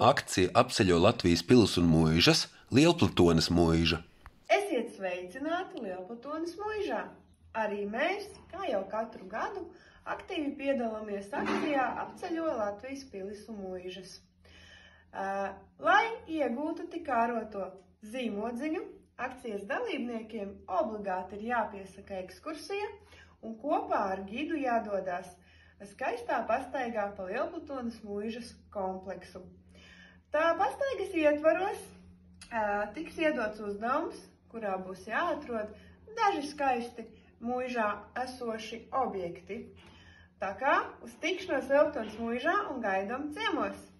Akcija apceļo Latvijas pilsētas un mūžas, Lielplatonas mūža. Esiet sveicināti Lielplatonas mūžā! Arī mēs, kā jau katru gadu, aktīvi piedalāmies akcijā apceļo Latvijas pilis un mūžas. Lai iegūtu tik āroto zīmodziņu, akcijas dalībniekiem obligāti ir jāpiesaka ekskursija un kopā ar gidu jādodas skaistā pastaigā pa Lielplutonas mūžas kompleksu. Tā pastaigas ietvaros tiks iedots uzdevums, kurā būs jāatrod daži skaisti mūžā esoši objekti. Tā kā uz tikšanos Lielplutonas mūžā un gaidām ciemos!